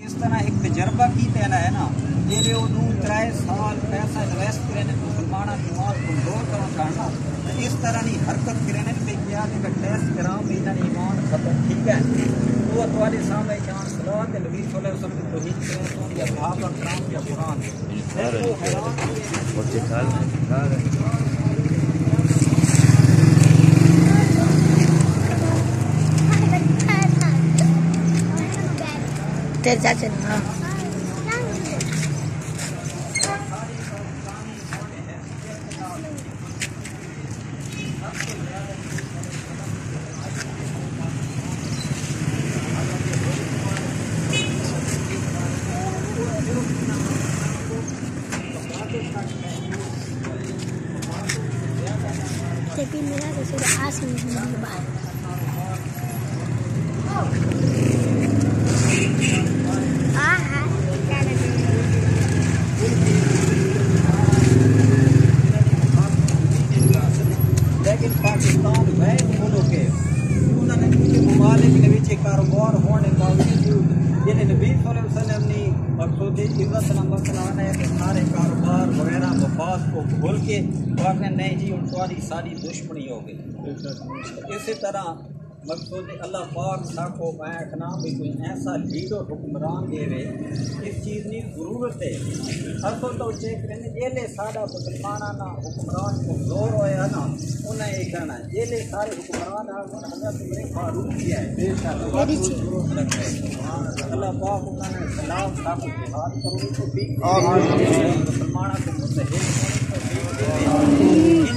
इस तरह एक तजर्बा की देना है ना जेले उदू त्रै साल पैसा इन्वेस्ट करें मुसलमान दिमाग कमज़ोर करो चाहना तो इस तरह की हरकत करें तो क्या कि टेस्ट करा इन्होंने ईमान खत्म ठीक है? वो तुम्हारे सामने जान सलाह ते नबी अलैहि वसल्लम को ही करें तो या सहाबा कराम या कुरान देखो ने हाँ? Que sudah asing di bawah. लेकिन पाकिस्तान वह मुल्क है उन्होंने उनके ममालिक ने कारोबार होने बावजूद जिन्हें नबी सल्लल्लाहु सलम वसल्लम ने इज़्ज़त चलाना है कि सारे कारोबार वगैरह मफाद को खोल के वाकई नहीं जी उन सारी सारी दुश्मनी हो गई। इसी तरह मकसूद अल्लाह पाक साको मैं आखना भी कोई ऐसा लीडर हुक्मरान देवे इस चीज़ की ज़रूरत है। असल तो चेक करें जेले सारा मुसलमाना ना हुक्मरान को ज़ोर होया ना उन्हें ये कहना जेले सारे हुक्मरान हज़रत फारूक किया है। अल्लाह पाक उन्होंने खिलाफ साको जिहाद करो तो भी मुसलमाना को मुतहिद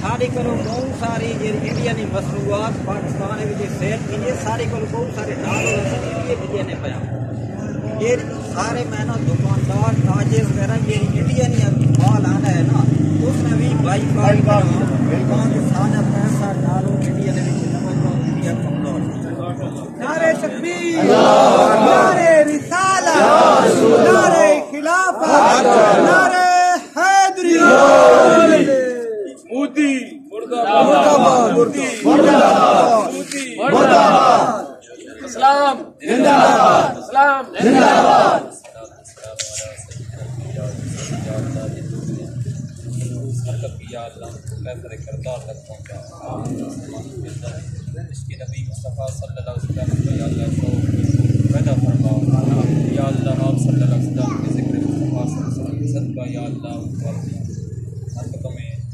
सारी करो बहुत सारी जे इंडिया की मसनूआत पाकिस्तान में सेल की सारी को बहुत सारे इंडिया ने पाया ये सारे मैंने दुकानदार ताजे वगैरह ये इंडिया ने माल आना है ना उसने भी बाई बाई दुकान पैसा डालो इंडिया ने इंडिया कमज़ोर नारे तकबीर नारे रिसाला नारे खिलाफत मुर्दाबाद। मोदी मुर्दाबाद। मोदी मुर्दाबाद। इस्लाम जिंदाबाद इस्लाम इसके नबी मुस्तफ़ा सल्लल्लाहु अलैहि वसल्लम पैदा फरमाओ